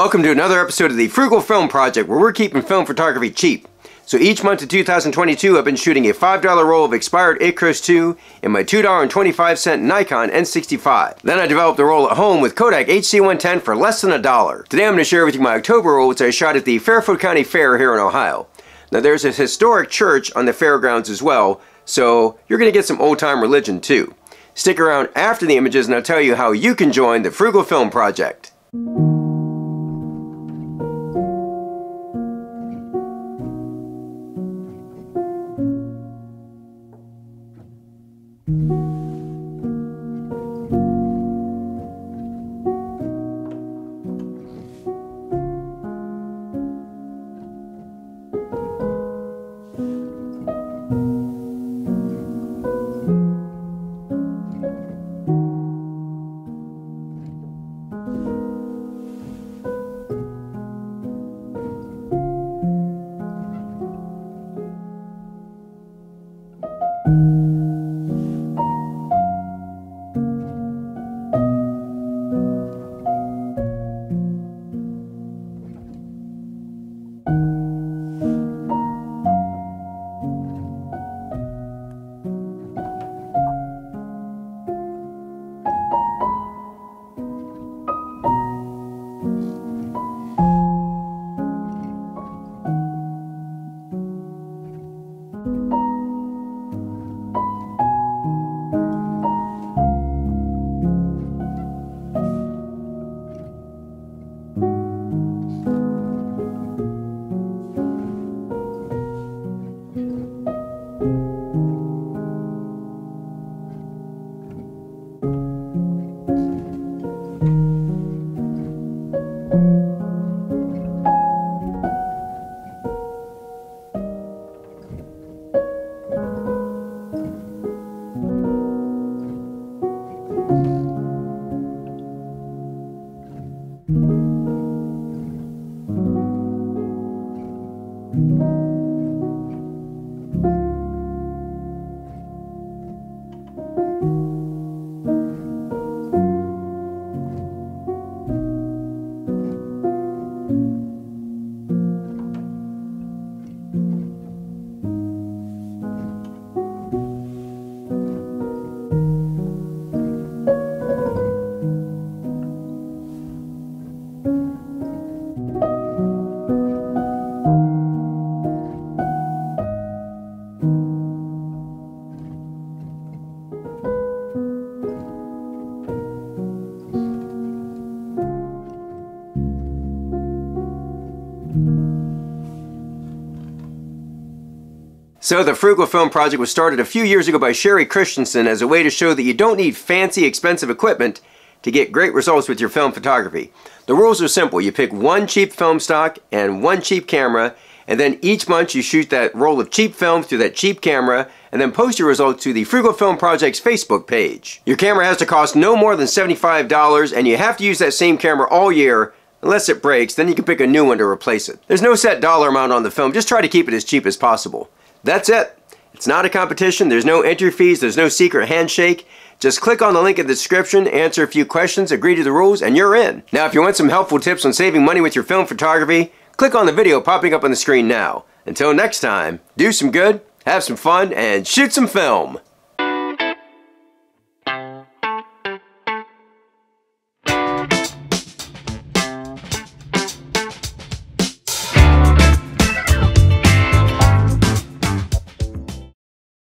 Welcome to another episode of the Frugal Film Project where we're keeping film photography cheap. So each month of 2022 I've been shooting a $5 roll of expired Acros 2 in my $2.25 Nikon N65. Then I developed a roll at home with Kodak HC110 for less than a dollar. Today I'm going to share with you my October roll which I shot at the Fairfield County Fair here in Ohio. Now there's a historic church on the fairgrounds as well, so you're going to get some old time religion too. Stick around after the images and I'll tell you how you can join the Frugal Film Project. So the Frugal Film Project was started a few years ago by Sherry Christensen as a way to show that you don't need fancy, expensive equipment to get great results with your film photography. The rules are simple. You pick one cheap film stock and one cheap camera, and then each month you shoot that roll of cheap film through that cheap camera, and then post your results to the Frugal Film Project's Facebook page. Your camera has to cost no more than $75, and you have to use that same camera all year, Unless it breaks, then you can pick a new one to replace it. There's no set dollar amount on the film, just try to keep it as cheap as possible. That's it. It's not a competition. There's no entry fees. There's no secret handshake. Just click on the link in the description, answer a few questions, agree to the rules, and you're in. Now, if you want some helpful tips on saving money with your film photography, click on the video popping up on the screen now. Until next time, do some good, have some fun, and shoot some film.